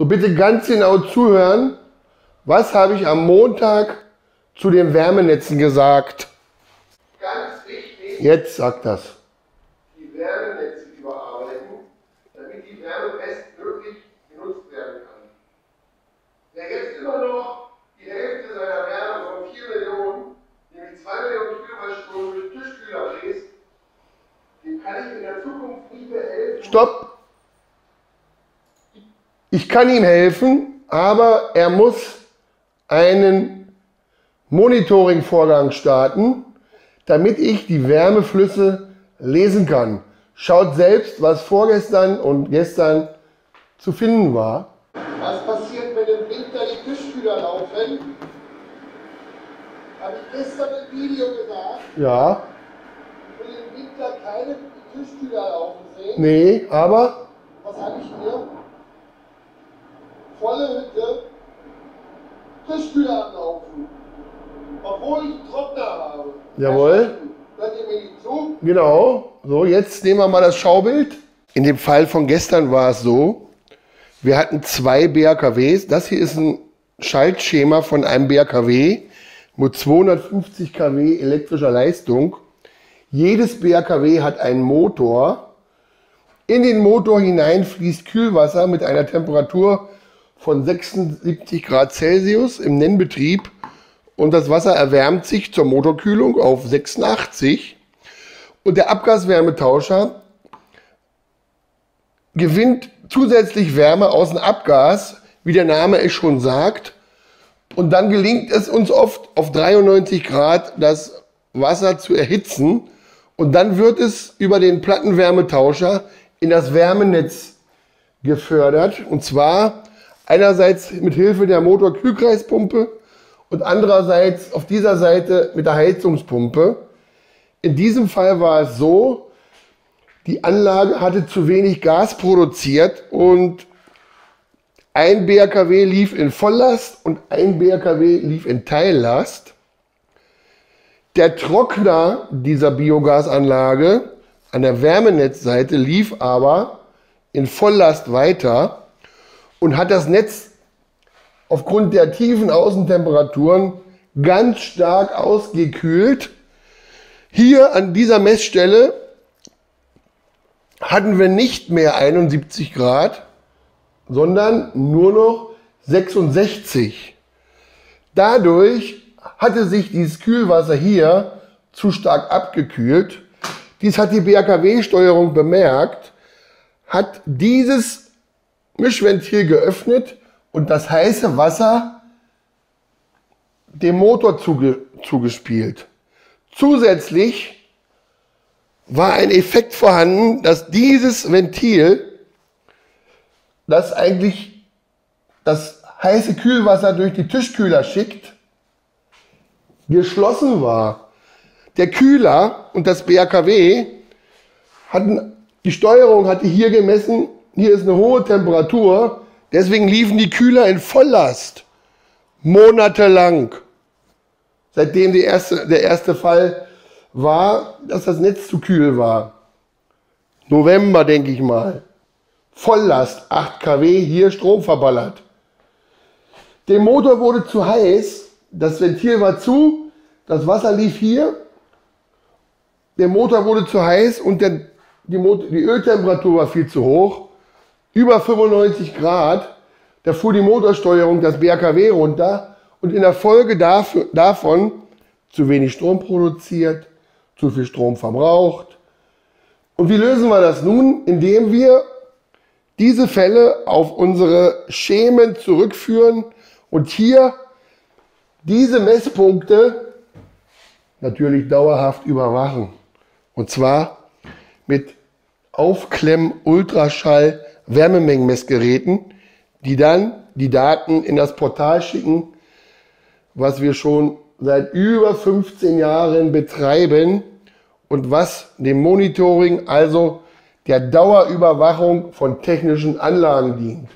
So bitte ganz genau zuhören. Was habe ich am Montag zu den Wärmenetzen gesagt? Ganz wichtig, Jetzt sagt das. die Wärmenetze überarbeiten, damit die Wärme bestmöglich genutzt werden kann. Wer jetzt immer noch die Hälfte seiner Wärme von 4 Millionen, nämlich 2 Millionen Kilowattstunden durch Tischkühler bläst, dem kann ich in der Zukunft nicht mehr helfen. Stopp! Ich kann ihm helfen, aber er muss einen Monitoring-Vorgang starten, damit ich die Wärmeflüsse lesen kann. Schaut selbst, was vorgestern und gestern zu finden war. Was passiert, wenn im Winter die Tischkühler laufen? Habe ich gestern im Video gesagt, Ja, ich will im Winter keine Tischkühler laufen sehen. nee, aber Was habe ich Tischkühler anlaufen. Obwohl ich einen Trockner habe. Jawohl. Hört ihr mir nicht zu? Genau. So, jetzt nehmen wir mal das Schaubild. In dem Fall von gestern war es so, wir hatten zwei BRKWs. Das hier ist ein Schaltschema von einem BRKW mit 250 kW elektrischer Leistung. Jedes BRKW hat einen Motor. In den Motor hinein fließt Kühlwasser mit einer Temperatur von 76 Grad Celsius im Nennbetrieb und das Wasser erwärmt sich zur Motorkühlung auf 86 und der Abgaswärmetauscher gewinnt zusätzlich Wärme aus dem Abgas, wie der Name es schon sagt. Und dann gelingt es uns oft auf 93 Grad das Wasser zu erhitzen. Und dann wird es über den Plattenwärmetauscher in das Wärmenetz gefördert. Und zwar einerseits mit Hilfe der Motorkühlkreispumpe und andererseits auf dieser Seite mit der Heizungspumpe. In diesem Fall war es so, die Anlage hatte zu wenig Gas produziert und ein BRKW lief in Volllast und ein BRKW lief in Teillast. Der Trockner dieser Biogasanlage an der Wärmenetzseite lief aber in Volllast weiter und hat das Netz aufgrund der tiefen Außentemperaturen ganz stark ausgekühlt. Hier an dieser Messstelle hatten wir nicht mehr 71 Grad, sondern nur noch 66. Dadurch hatte sich dieses Kühlwasser hier zu stark abgekühlt. Dies hat die BAKW-Steuerung bemerkt, hat dieses Mischventil geöffnet und das heiße Wasser dem Motor zuge zugespielt. Zusätzlich war ein Effekt vorhanden, dass dieses Ventil, das eigentlich das heiße Kühlwasser durch die Tischkühler schickt, geschlossen war. Der Kühler und das BAKW hatten, die Steuerung hatte hier gemessen, hier ist eine hohe Temperatur, deswegen liefen die Kühler in Volllast. Monatelang. Seitdem erste, der erste Fall war, dass das Netz zu kühl war. November, denke ich mal. Volllast, 8 kW, hier Strom verballert. Dem Motor wurde zu heiß, das Ventil war zu, das Wasser lief hier, der Motor wurde zu heiß und der, die, die Öltemperatur war viel zu hoch, über 95 Grad. Da fuhr die Motorsteuerung das BRKW runter und in der Folge dafür, davon zu wenig Strom produziert, zu viel Strom verbraucht. Und wie lösen wir das nun? Indem wir diese Fälle auf unsere Schemen zurückführen und hier diese Messpunkte natürlich dauerhaft überwachen. Und zwar mit Aufklemm-Ultraschall-Wärmemengenmessgeräten, die dann die Daten in das Portal schicken, was wir schon seit über 15 Jahren betreiben und was dem Monitoring, also der Dauerüberwachung von technischen Anlagen dient.